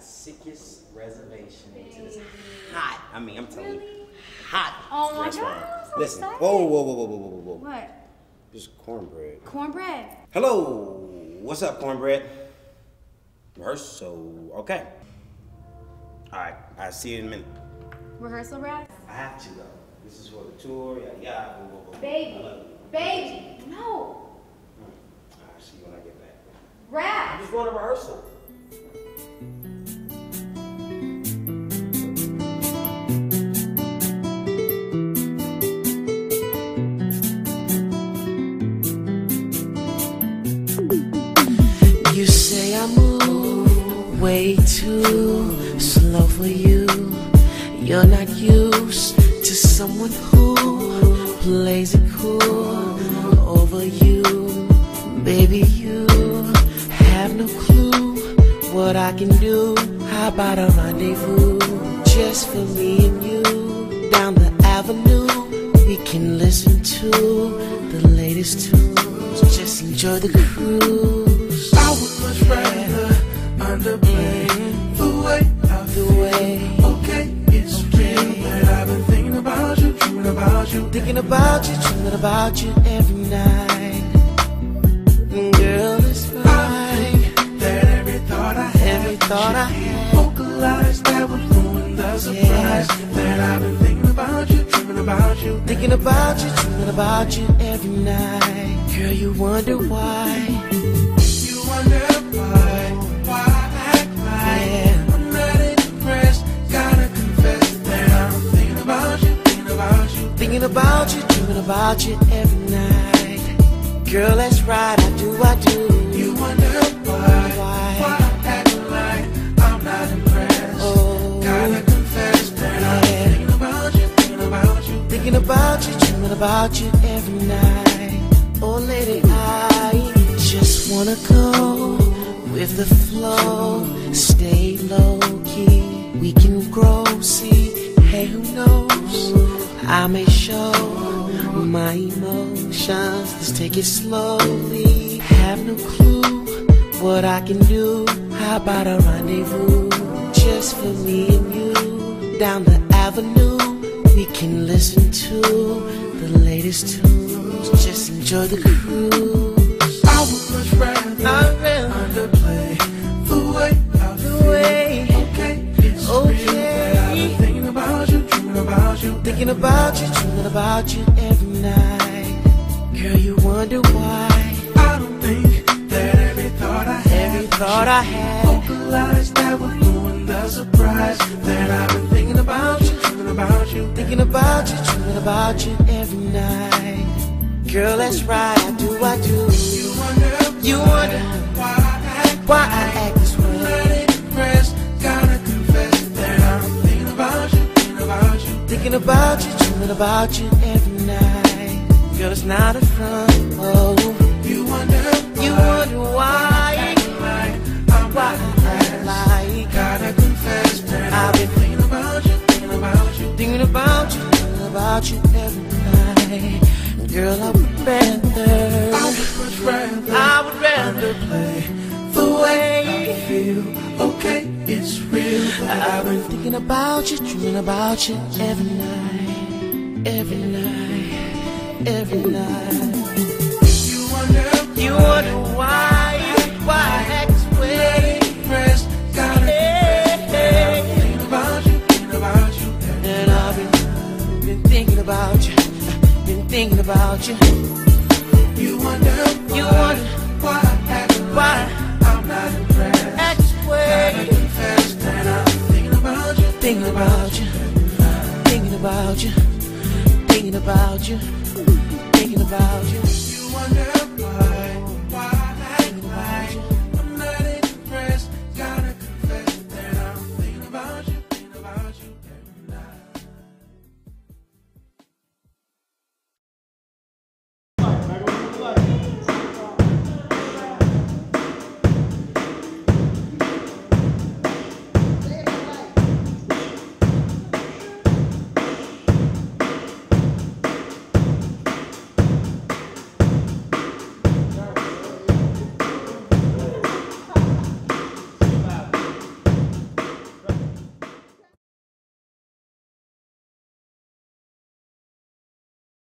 the sickest reservation to this hot. I mean, I'm telling you, hot Oh my restaurant. God, Listen, excited. whoa, whoa, whoa, whoa, whoa, whoa, whoa. What? Just cornbread. Cornbread. Hello, what's up, cornbread? Rehearsal, okay. All right, I'll see you in a minute. Rehearsal rap? I have to go. This is for the tour. Yeah, yeah. Blah, blah, blah. Baby. I love you. Baby. No. Hmm, I'll see you when I get back. I'm just going to rehearsal. Say I move way too slow for you. You're not used to someone who plays it cool over you. Baby, you have no clue what I can do. How about a rendezvous just for me and you? Down the avenue, we can listen to the latest tunes. Just enjoy the cruise. About you. Thinking about you, dreaming about you every night. Mm, Girl, it's fine. that every thought I have, Every thought I have. vocalized that would ruin the surprise. That I've been thinking about you, dreaming about you. Thinking about you, dreaming about you every night. Girl, you wonder why. You wonder about you every night. Girl, that's right, I do, I do. You wonder why, Why? why I act like I'm not impressed. Oh, Gotta confess that I'm thinking about you, thinking about you. Thinking about you, dreaming about you every night. Oh, lady, I just wanna go with the flow. Stay low key, we can grow. See, hey, who knows? I may show my emotions. Let's take it slowly. Have no clue what I can do. How about a rendezvous just for me and you? Down the avenue, we can listen to the latest tunes. Just enjoy the cruise. I would much rather I really underplay about you. thinking about you, dreaming about you every night. Girl, you wonder why I don't think that every thought I have, every thought I had. vocalized that would ruin the surprise. That I've been thinking about you, dreaming about you. Thinking about you, dreaming about you every night. Girl, that's right, I do, I do. You wonder, You wonder why I act why I Thinking about you, dreaming about you every night. Girl, it's not a front. Oh, You wonder, you why wonder why. like I'm Why not I act impressed. like Gotta confess that I've been thinking about you, thinking about you. thinking about you, thinking about you every night. Girl, I would rather, I would rather I would rather play the way I feel. Oh, I've been Thinking about you, dreaming about you every night, every night, every night. You wonder, You wonder why, why this way. impressed. Gotta confess thinking about you, thinking about you. And I've been, been thinking about you, been thinking about. You about you, thinking about you, thinking about you. You wonder